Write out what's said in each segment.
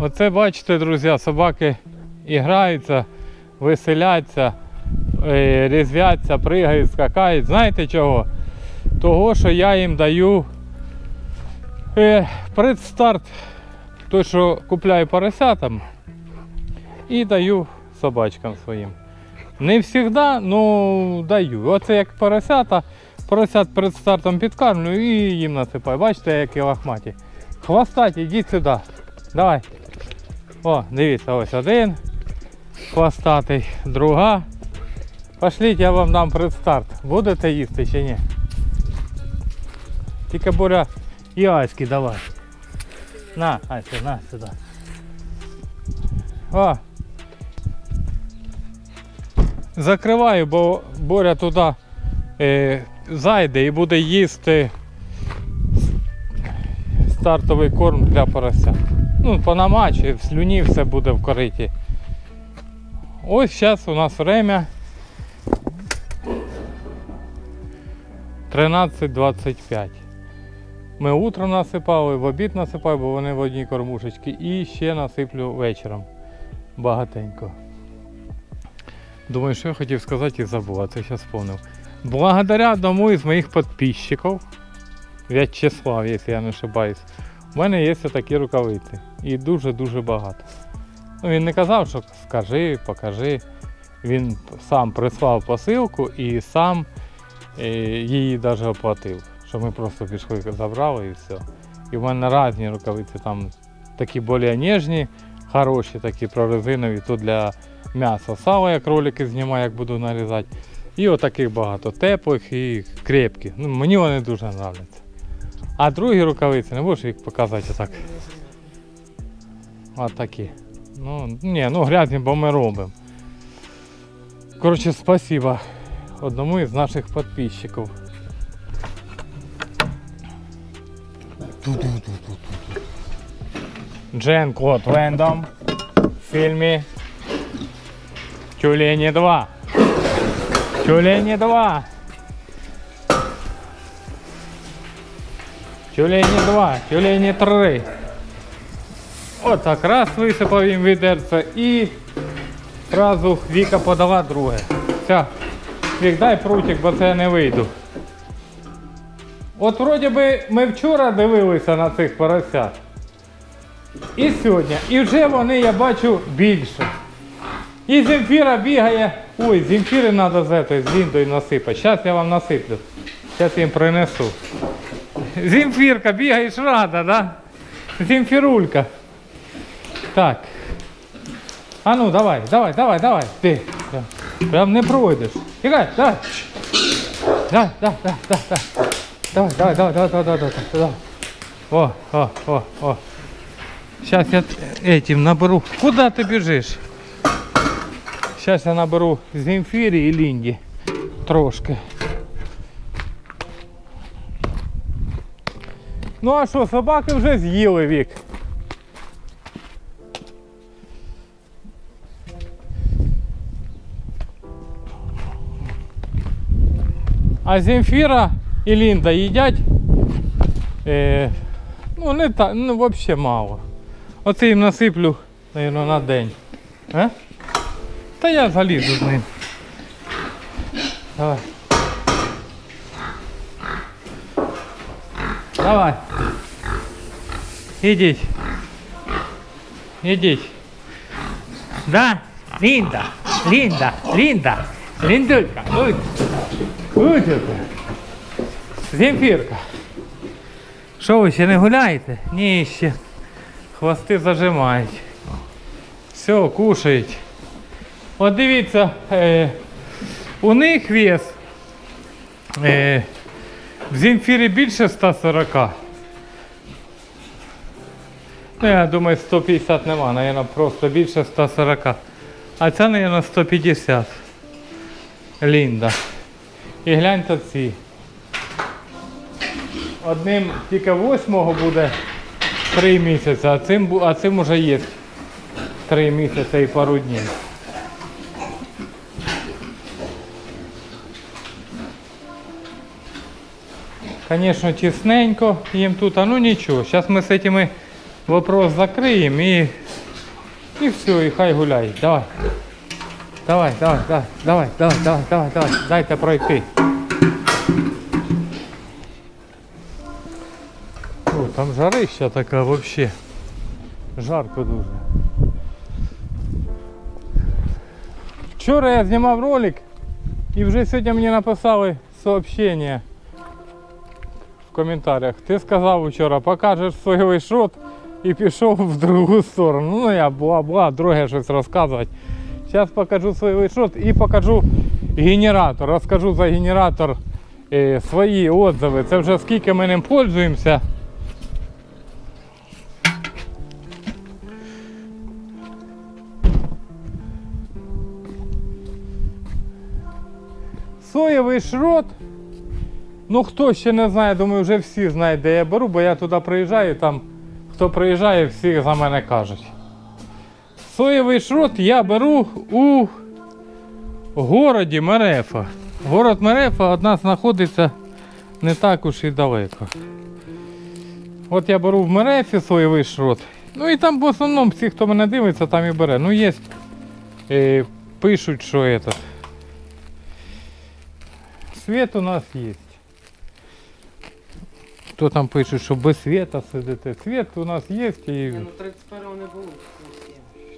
Оце бачите, друзі, собаки іграються, веселяться, е, різвяться, пригають, скакають. Знаєте чого? Того, що я їм даю е, предстарт, той, що купляю поросятам, і даю собачкам своїм. Не завжди, ну даю. Оце як поросята, поросят перед стартом підкармлю і їм насипаю. Бачите, які лохматі. Хвостаті, йдіть сюди. Давай. О, дивіться, ось один хвостатий, друга. Пошліть, я вам дам предстарт. Будете їсти чи ні? Тільки буря і Аськи давай. На, Ася, на сюди. О. Закриваю, бо Боря туди е, зайде і буде їсти стартовий корм для порося. Ну, по в слюні все буде в кориті. Ось зараз у нас время 13.25. Ми утром насипали, в обід насипаю, бо вони в одній кормушечці. І ще насиплю вечором. Багатенько. Думаю, що я хотів сказати і забув, а це зараз вспомнив. Благодаря одному із моїх підписчиків, В'ячеслав, якщо я не ошибаюсь, у мене є такі рукавиці. І дуже-дуже багато. Ну, він не казав, що скажи, покажи. Він сам прислав посилку і сам е, її навіть оплатив. Що ми просто пішли, забрали і все. І в мене різні рукавиці, там такі більш ніжні, хороші, такі прорезинові, то для м'яса сала, як ролики знімаю, як буду нарізати. І отаких багато теплих і крепких. Ну, мені вони дуже подобаються. А другі рукавиці, не будеш їх показати отак. От такі. Ну, ні, ну грязні, бо ми робимо. Коротше, спасибо одному із наших підписчиків. Джен Клод Рендом в фільмі Тюлені 2. Тюлені 2. Тюлені 2, тюлені 3. От так раз висипав їм відерце і одразу Віка подала друге. Все. Вік, дай прутик, бо це я не вийду. От вроді би ми вчора дивилися на цих поросят. І сьогодні. І вже вони, я бачу, більше. І Земфіра бігає. Ой, Земфіри треба з этой, з Ліндою насипати. Зараз я вам насиплю. Зараз їм принесу. Земфірка, бігаєш рада, да? Земфірулька. Так. А ну давай, давай, давай, давай. Ти. Прям не пройдеш. Тікай, давай. Давай, давай, давай, давай. Давай, давай, давай, давай, давай, давай, давай, давай. О, о, о, о. Сейчас я этим наберу. Куда ты бежишь? Сейчас я наберу Земфірі і Лінді. Трошки. Ну а що, собаки вже з'їли вік. А Земфіра і Лінда їдять. Е, ну не так, ну взагалі мало. Оце їм насиплю, наверное, на день. А? Та я залізу з ним. Давай. Давай. Ідіть. Ідіть. Да? Лінда, Лінда, Лінда, Ліндулька, ой. Утюка. Земфірка. Що ви ще не гуляєте? Ні, ще. Хвости зажимають. Все, кушають. От дивіться, е, у них вес е, в Земфірі більше 140. Ну, я думаю, 150 нема, наверное, просто більше 140. А ця, наверное, 150. Лінда. І гляньте ці. Одним тільки 8 буде 3 місяці, а цим, а цим уже є 3 місяці і пару днів. Конечно, тесненько їм тут, а ну нічого. Сейчас мы с этими вопрос закриємо і і все, и хай гуляй. Давай. Давай, давай, давай, давай, давай, давай, давай, давай. Дайте пройти. О, там жарища такая взагалі. Жарко дуже. Вчора я знімав ролик і вже сьогодні мені написали сообщення коментарях. Ти сказав вчора, покажеш соєвий шот і пішов в другу сторону. Ну я бла-бла, друге щось розказувати. Зараз покажу соєвий шот і покажу генератор. Розкажу за генератор е, свої отзиви. Це вже скільки ми ним пользуємося. Соєвий шрот. Ну хто ще не знає, думаю, вже всі знають, де я беру, бо я туди приїжджаю, там хто приїжджає, всі за мене кажуть. Соєвий шрот я беру у городі Мерефа. Город Мерефа від нас знаходиться не так уж і далеко. От я беру в Мерефі соєвий шрот. Ну і там в основному всі, хто мене дивиться, там і бере. Ну є, е, пишуть, що этот, Свет у нас есть. Хто там пише, що без света сидите. Свет у нас є і Ні, ну 31-го не було.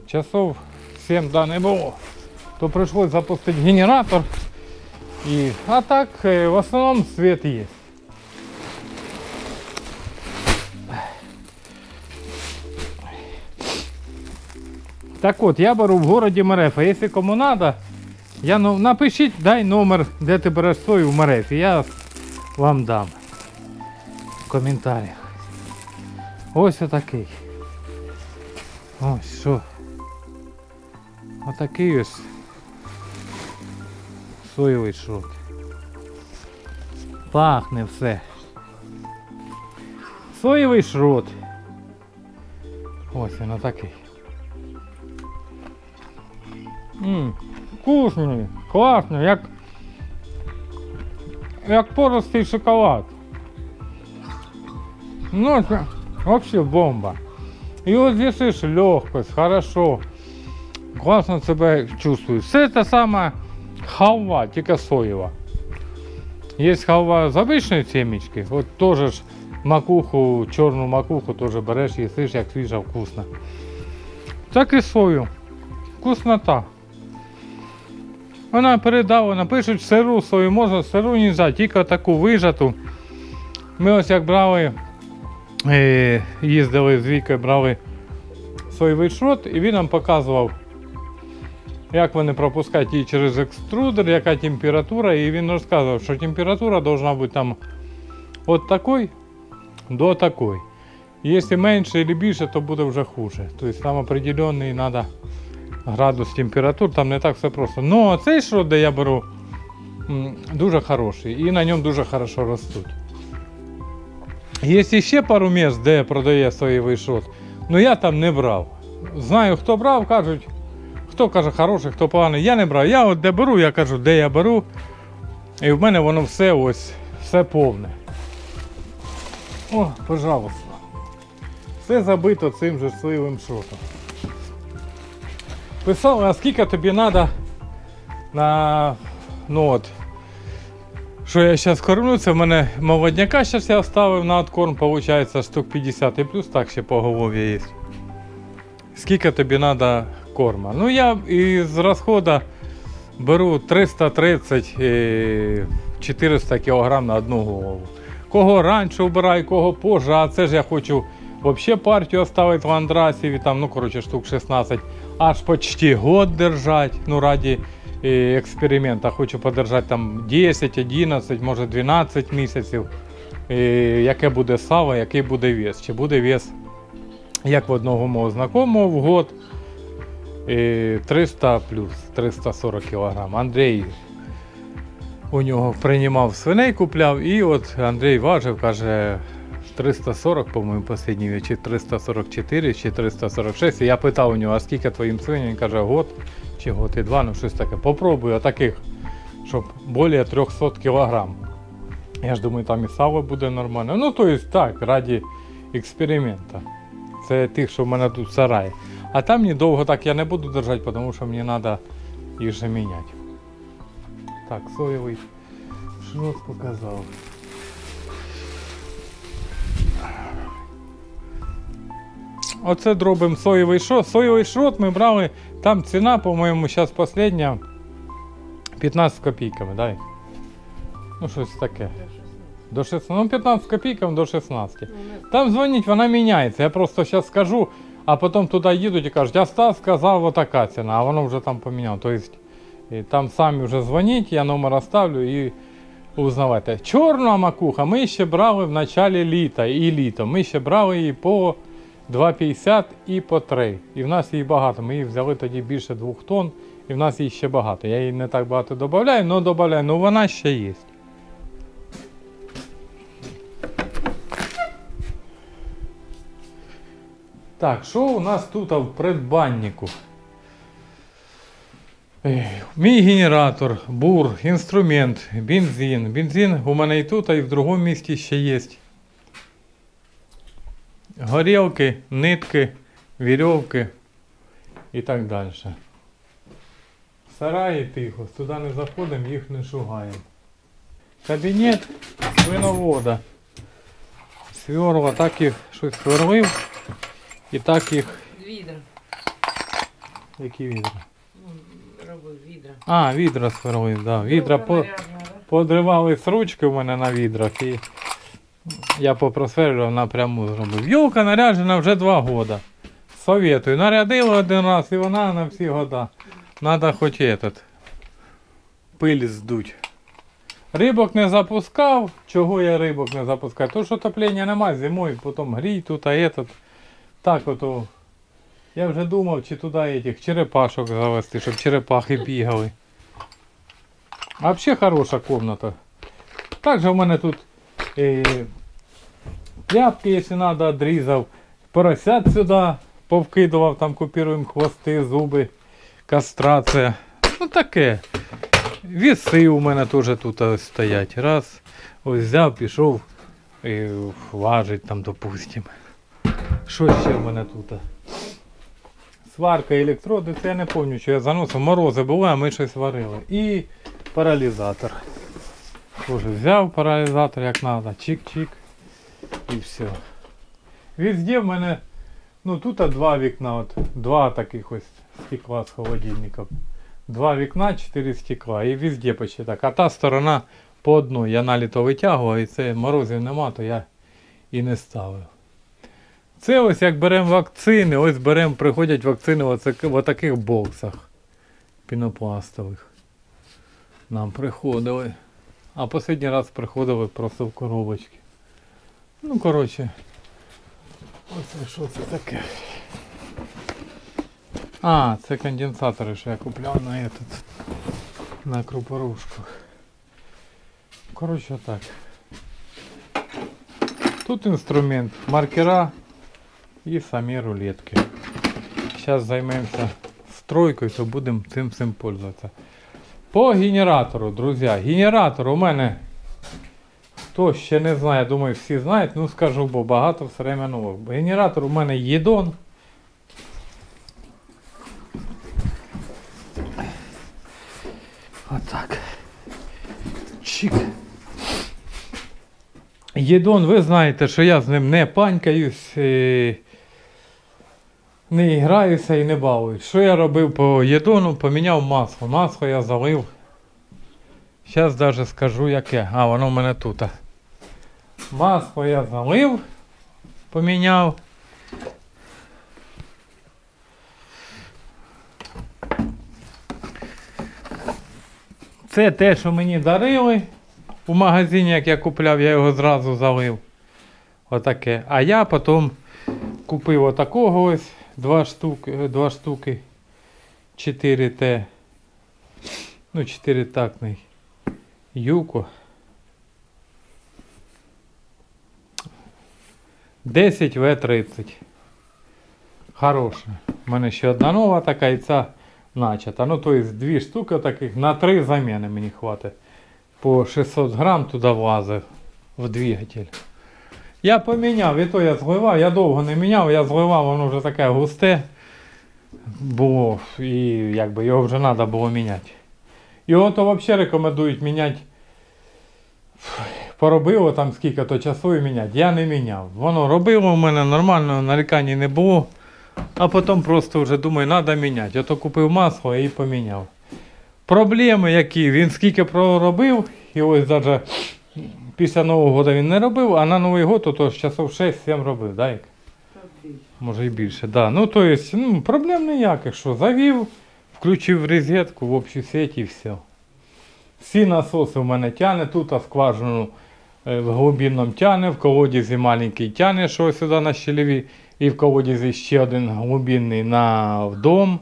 часов 7 да, не було. То прийшлось запустити генератор. І, а так, е, в основному свет є. Так от, я беру в городі Мерефа. Якщо кому треба, я, ну, напишіть, дай номер, де ти береш свою в Мерефі. Я вам дам коментарях. Ось отакий. Ось що. Отакий ось соєвий шот. Пахне все. Соєвий шрот. Ось він отакий. Ммм, вкусний, класний, як, як поростий шоколад. Ну, це вообще бомба. І от з'їсиш легкость, хорошо. Класно себе чувствуєш. Все те саме халва, тільки соєва. Є халва з обичної семечки, от теж ж макуху, чорну макуху теж береш, їсиш, як свіжа, вкусна. Так і сою. Вкуснота. Вона передавана, пишуть сиру сою, можна сиру не можна, тільки таку вижату. Ми ось як брали, їздили з Вікою, брали соєвий шрот, і він нам показував, як вони пропускають її через екструдер, яка температура, і він розказував, що температура должна бути там от такой до такой. Якщо менше або більше, то буде вже хуже. Тобто там определенний треба градус температур, там не так все просто. Ну, цей шрот, де я беру, дуже хороший і на ньому дуже хорошо ростуть. Є ще пару місць, де продає соєвий шрот, але я там не брав. Знаю, хто брав, кажуть, хто каже хороший, хто поганий. Я не брав. Я от де беру, я кажу, де я беру. І в мене воно все ось, все повне. О, пожалуйста. Все забито цим же соєвим шротом. Писали, а скільки тобі треба на. Ну от. Що я зараз кормлю, це в мене молодняка зараз я оставив на откорм, виходить штук 50 і плюс так ще по голові є. Скільки тобі треба корма? Ну я із розходу беру 330 е, 400 кг на одну голову. Кого раніше вбираю, кого позже, а це ж я хочу взагалі партію оставити в Андрасіві, там, ну коротше, штук 16, аж почти год держать, ну раді е, експеримента. Хочу подержати там 10, 11, може 12 місяців. Яке буде сало, який буде вес. Чи буде вес, як в одного мого знайомого в год. е, 300 плюс 340 кг. Андрій у нього приймав свиней, купляв, і от Андрій важив, каже, 340, по-моєму, останній, чи 344, чи 346. І я питав у нього, а скільки твоїм свиням? Він каже, год чи і два, ну щось таке. Попробую таких, щоб більше 300 кг. Я ж думаю, там і сало буде нормально. Ну, то есть так, раді експеримента. Це тих, що в мене тут в. А там недовго так я не буду держати, тому що мені треба їх же міняти. Так, соєвий шрот показав. Оце дробимо соєвий шрот. Соєвий шрот ми брали, там ціна, по-моєму, зараз остання 15 копійками, дай. Ну, щось таке. До 16. Ну, 15 копійками до 16. Ну, Там дзвонить, вона міняється. Я просто зараз скажу, а потім туди їдуть і кажуть, а Стас сказав отака ціна, а воно вже там поміняв. Тобто там самі вже дзвоніть, я номер оставлю і узнавайте. Чорна макуха ми ще брали в началі літа і літо. Ми ще брали її по 2,50 і по 3. І в нас її багато. Ми її взяли тоді більше 2 тонн, і в нас її ще багато. Я її не так багато додаю, але додаю, ну вона ще є. Так, що у нас тут в придбаннику? Мій генератор, бур, інструмент, бензин. Бензин у мене і тут, а і в другому місці ще є. Горілки, нитки, вірьовки і так далі. Сараї тихо, туди не заходимо, їх не шугаємо. Кабінет свиновода. Сверла так їх щось сверлив. І так їх. Відра. Які відра? Ну, робив відра. А, відра сверлив, да. Відра по, подривались ручки у мене на відрах і я попросверлював напряму зробив. Йолка наряджена вже два года. Советую. Нарядили один раз і вона на всі года. Надо хоч этот пиль здуть. Рибок не запускав. Чого я рибок не запускаю? То що топлення немає зимою, потім грій тут, а этот. Так ото. Я вже думав, чи туди этих черепашок завести, щоб черепахи бігали. А взагалі хороша комната. Також в мене тут п'ятки, якщо треба, відрізав. Поросят сюди повкидував, там купуємо хвости, зуби, кастрація. Ну таке. Віси у мене теж тут стоять. Раз, ось взяв, пішов і важить там, допустим. Що ще в мене тут? Сварка, електроди, це я не пам'ятаю, що я заносив. Морози були, а ми щось варили. І паралізатор. Тоже взяв паралізатор як треба, чик-чик і все. Везде в мене, ну тут два вікна, от, два таких ось стекла з холодильників. Два вікна, чотири стекла. І везде почти так. А та сторона по одній. Я наліто витягував і це морозів нема, то я і не ставив. Це ось як беремо вакцини, ось беремо, приходять вакцини в таких боксах пінопластових. Нам приходили. А останній раз приходили просто в коробочки. Ну, коротше. Оце що це таке? А, це конденсатори, що я купляв на этот, на крупорушку. Коротше так. Тут інструмент, маркера і самі рулетки. Зараз займемося стройкою, то будемо цим всім пользуватися. По генератору, друзі. Генератор у мене, хто ще не знає, думаю, всі знають, ну скажу, бо багато все время нових. Генератор у мене єдон. Отак. Чик. Єдон, ви знаєте, що я з ним не панькаюсь, е, не граюся і не балуюсь. Що я робив по єдону? Поміняв масло. Масло я залив. Зараз навіть скажу яке. А, воно в мене тут. Масло я залив, поміняв. Це те, що мені дарили. У магазині, як я купляв, я його зразу залив. Отаке. А я потім купив отакого ось два штуки, два штуки 4Т. Ну, 4 тактний. Юко. 10 В30. Хороша. У мене ще одна нова така і ця начата. Ну, то есть дві штуки таких на три заміни мені хватить. по 600 грам туди влазив в двигатель. Я поміняв, і то я зливав, я довго не міняв, я зливав, воно вже таке густе було, і якби його вже треба було міняти. Його то взагалі рекомендують міняти. Поробило там скільки то часу і міняти. Я не міняв. Воно робило у мене нормально, нарікань не було. А потім просто вже думаю, треба міняти. Ото купив масло і поміняв. Проблеми які, він скільки проробив, і ось навіть після Нового року він не робив, а на Новий год то ж часов 6-7 робив, да, як? Може і більше, да. Ну, то есть, ну, проблем ніяких, що завів, включив розетку в общу сеть і все. Всі насоси в мене тяне, тут а скважину е, в глибинному тяне, в колодязі маленький тяне, що сюди на щелеві, і в колодязі ще один глибинний на в дом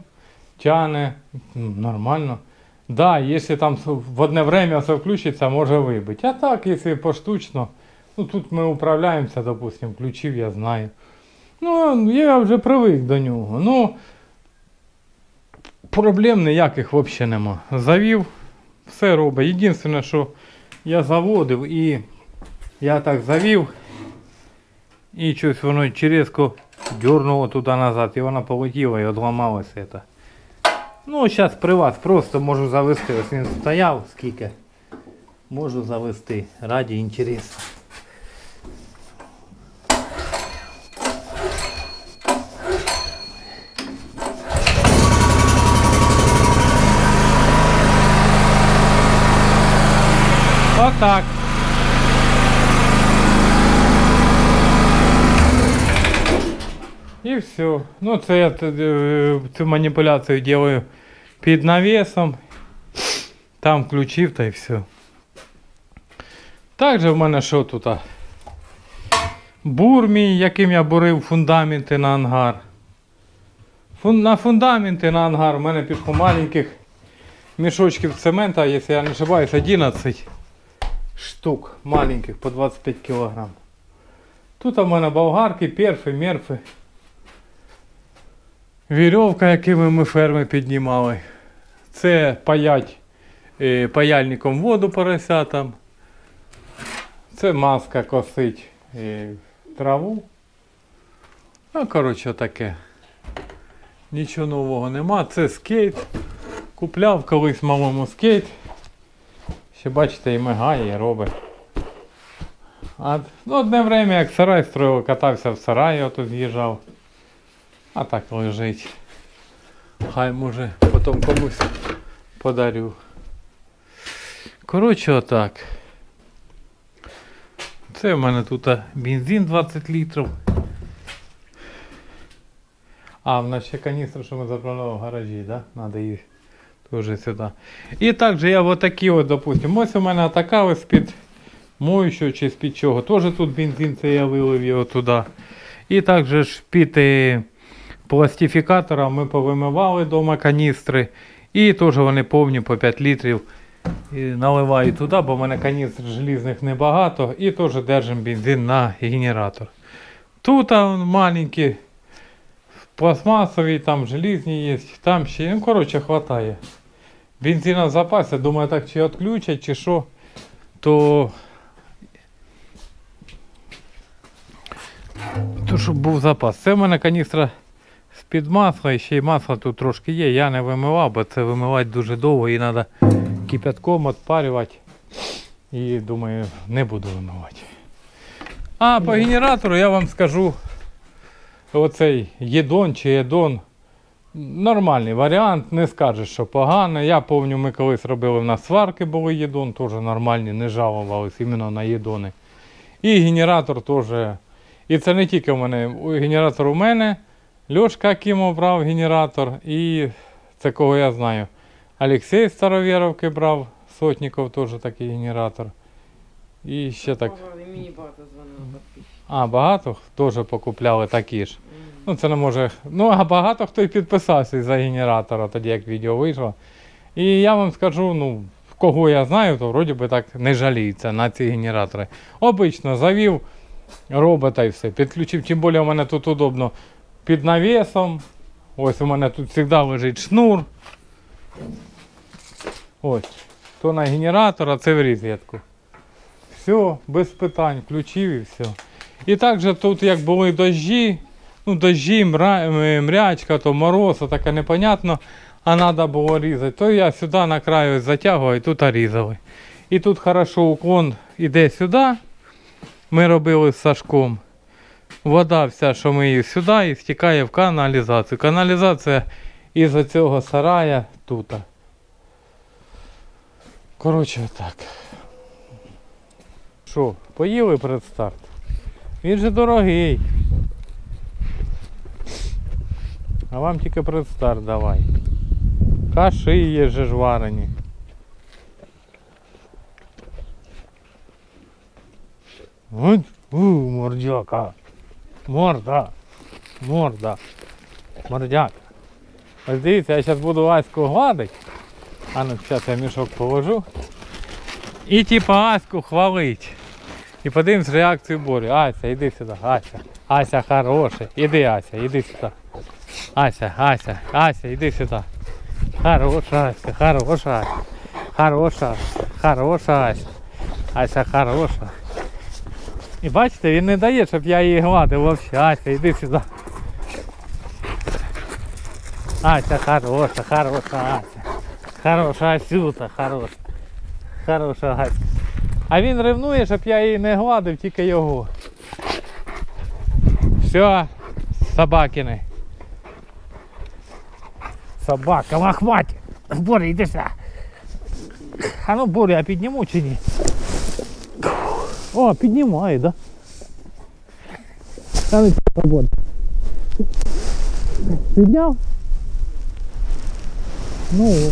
тяне. Нормально. Да, якщо там в одне время все включиться, може вибити. А так, якщо поштучно, ну тут ми управляємося, допустим, ключів я знаю. Ну, я вже привик до нього. Ну, проблем ніяких взагалі нема. Завів, все робить. Єдине, що я заводив і я так завів, і щось воно черезко дернуло туди назад, і вона полетіла і одламалося це. Ну, зараз при вас просто можу завести. Ось він стояв скільки. Можу завести. Раді інтересу. Отак. І все. Ну, це я е, цю маніпуляцію делаю під навісом. Там включив та і все. Також в мене що тут? Бур мій, яким я бурив фундаменти на ангар. Фун, на фундаменти на ангар у мене пішло маленьких мішочків цемента, якщо я не ошибаюсь, 11 штук маленьких по 25 кілограм. Тут у мене болгарки, перфи, мерфи. Вірьовка, якими ми ферми піднімали. Це паять е, паяльником воду поросятам. Це маска косить е, траву. Ну, коротше, таке. Нічого нового нема. Це скейт. Купляв колись малому скейт. Ще бачите, і мигає, і робить. А, ну, одне время, як сарай строїв, катався в сараї, ото з'їжджав. А так лежить. Хай може потім комусь подарю. Коротше, отак. Це в мене тут бензин 20 літрів. А, в нас ще каністра, що ми заправляли в гаражі, да? Надо їх теж сюди. І також я вот такі от, допустим, ось у мене така ось під моючого чи з-під чого. Теж тут бензин, це я вилив його туди. І також під пластифікатором ми повимивали вдома каністри. І теж вони повні по 5 літрів. І наливаю туди, бо в мене каністр желізних небагато. І теж держимо бензин на генератор. Тут маленькі, пластмасові, там желізні є, там ще, ну коротше, хватає. Бензина в запасі, думаю, так чи відключать, чи що, то. То щоб був запас. Це в мене каністра з-під масла, і ще й масла тут трошки є. Я не вимивав, бо це вимивати дуже довго і треба кипятком відпарювати. І думаю, не буду вимивати. А по генератору я вам скажу, оцей єдон чи єдон. Нормальний варіант, не скажеш, що погано. Я пам'ятаю, ми колись робили в нас сварки, були єдон, теж нормальні, не жалувались іменно на єдони. І генератор теж. І це не тільки в мене. Генератор у мене, Льошка Акимов брав генератор, і це кого я знаю. Олексій Старовєровки брав, Сотніков теж такий генератор. І ще так. Мені багато дзвонило. А, багато теж покупляли такі ж. Ну, це не може. Ну, а багато хто і підписався за генератора, тоді як відео вийшло. І я вам скажу, ну, кого я знаю, то вроді би так не жаліється на ці генератори. Обично завів робота і все. Підключив, тим більше у мене тут удобно під навісом. Ось у мене тут завжди лежить шнур. Ось. то на генератор, а це в розетку. Все, без питань, включив і все. І також тут як були дощі, ну дощі, мра, мрячка, то мороз, таке непонятно, а треба було різати, то я сюди на краю затягував і тут різали. І тут хорошо уклон іде сюди. Ми робили з Сашком. Вода вся, що ми її сюди і стікає в каналізацію. Каналізація із цього сарая тут. Коротше, так. Що, поїли предстарт? Він же дорогий. А вам тільки предстарт давай. Каши є же ж варені. Ой, у, мордяка. Морда. Морда. Мордяк. Ось дивіться, я зараз буду Аську гладити. А ну зараз я мішок положу. І типа Аську хвалить. І подивимось реакцію Борі. Ася, іди сюди. Ася. Ася хороший. Іди, Ася, іди сюди. Ася, Ася, Ася, іди сюди. Хороша Ася, хороша Ася. Хороша, хороша Ася. Ася хороша. І бачите, він не дає, щоб я її гладив вовсі. Ася, іди сюди. Ася хороша, хороша Ася. Хороша Асюта, хороша. Хороша Ася. А він ревнує, щоб я її не гладив, тільки його. Все, собакини. Собака, лохматі. Боря, йди сюди. А ну, Боря, а підніму чи ні? О, піднімає, да? Та ну, свобода. Підняв? Ну.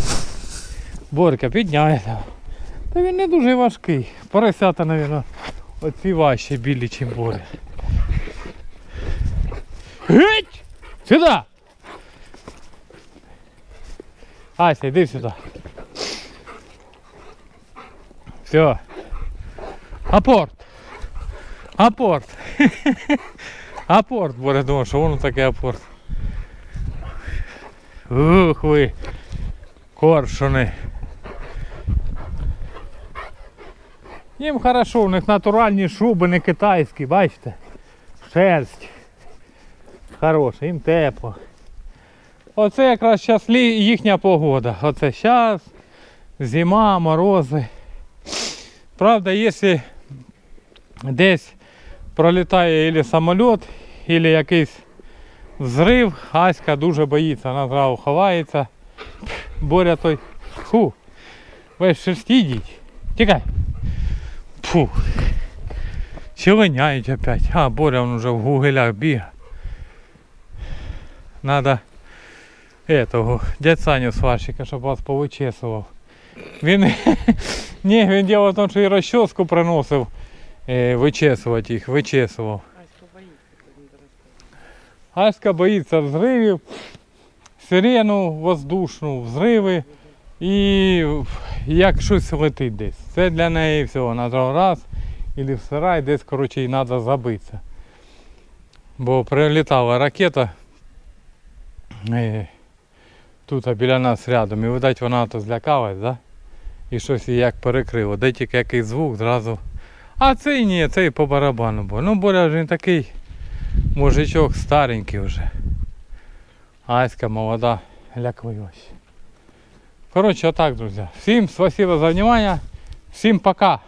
Борька, підняє. Та він не дуже важкий. Поросята, мабуть, оці важчі білі, чим Боря. Геть! Сюди! Ася, йди сюди. Все. Апорт. Апорт. Апорт, Боря думав, що воно таке апорт. Ух ви. Коршуни. Їм хорошо, у них натуральні шуби, не китайські, бачите? Шерсть. Хороша, їм тепло. Оце якраз зараз їхня погода. Оце зараз, зима, морози. Правда, якщо десь пролітає або самоліт, або якийсь взрив, Аська дуже боїться, вона зразу ховається. Боря той. Фу. Ж шерсті йдіть. Тікай. Фу. Челеняють опять. А, Боря он уже в гугелях бігає. Надо этого, дядь Саню сварщика, щоб вас повичесував. Він, ні, він діло в тому, що і розчоску приносив вичесувати їх, вичесував. Аська боїться, взривів, сирену воздушну, взриви і як щось летить десь. Це для неї вона зразу раз і в сарай десь коротше, їй треба забитися. Бо прилітала ракета е, тут біля нас рядом і видать вона то злякалась, да? і щось її як перекрило. Де тільки якийсь звук зразу. А цей ні, цей по барабану був. Ну Боря вже такий мужичок старенький вже. Аська молода, ляквилась. Коротше, отак, друзі. Всім спасибо за внимание. Всім пока.